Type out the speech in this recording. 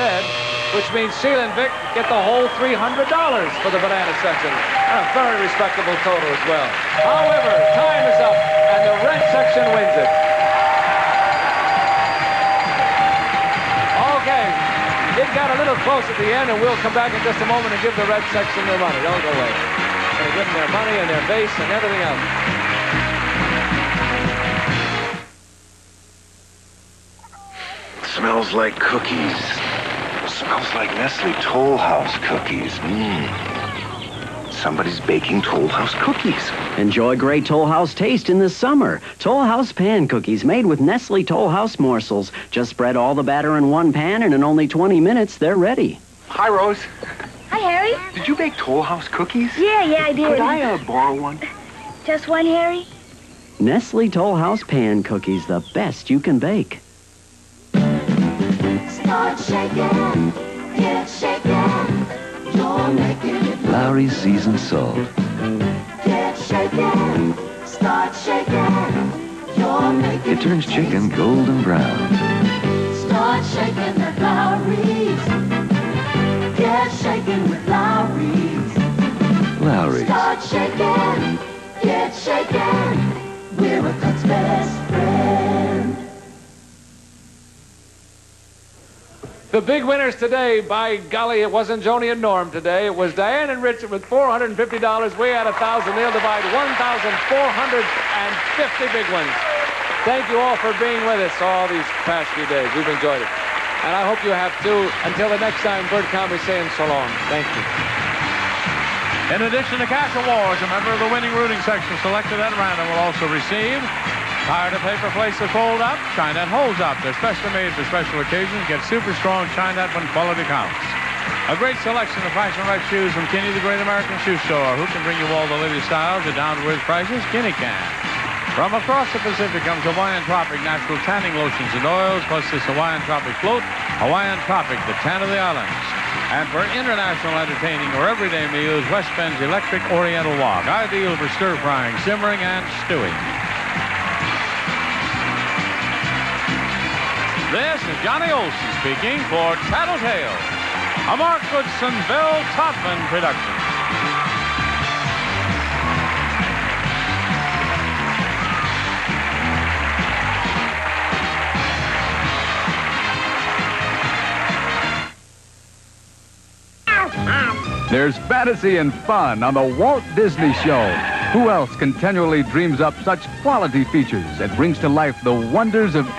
said, which means Sheila and Vic get the whole $300 for the banana section. And A very respectable total as well. However, time is up, and the red section wins it. Okay, it got a little close at the end, and we'll come back in just a moment and give the red section their money. Don't go away. Gonna give them their money and their base and everything else. Smells like cookies. Smells like Nestle Toll House cookies. Mmm. Somebody's baking Toll House cookies. Enjoy great Toll House taste in the summer. Toll House pan cookies made with Nestle Toll House morsels. Just spread all the batter in one pan, and in only 20 minutes, they're ready. Hi, Rose. Hi, Harry. Did you bake Toll House cookies? Yeah, yeah, I did. Could I uh, borrow one? Just one, Harry? Nestle Toll House pan cookies, the best you can bake. Start shaking, Lawry's seasoned salt. get shaking. Start shaking. You're making It turns chicken golden brown. Start shaking the Lawry's. Get shaking with Lawry's. Lawry's. Start shaking, get. We're a cook's best friend. The big winners today, by golly, it wasn't Joni and Norm today. It was Diane and Richard with $450. We had a 1000 They'll divide 1,450 big ones. Thank you all for being with us all these past few days. We've enjoyed it. And I hope you have too. Until the next time, Bert Convy saying so long. Thank you. In addition to cash awards, a member of the winning rooting section selected at random will also receive tired of paper plates that fold up, Chinette holds up. They're specially made for special occasions. Get super strong Chinette when quality counts. A great selection of fashion right shoes from Kinney, the great American shoe store. Who can bring you all the latest styles at down-to-earth prices? Kinney can. From across the Pacific comes Hawaiian Tropic natural tanning lotions and oils, plus this Hawaiian Tropic float, Hawaiian Tropic, the tan of the islands. And for international entertaining or everyday meals, West Bend's Electric Oriental Wok, ideal for stir-frying, simmering, and stewing. This is Johnny Olson speaking for Tattletale, a Mark Goodson, Bill Todman production. There's fantasy and fun on the Walt Disney Show. Who else continually dreams up such quality features and brings to life the wonders of